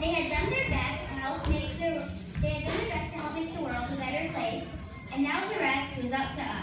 They had done their best to help make the they had done their best to help make the world a better place, and now the rest was up to us.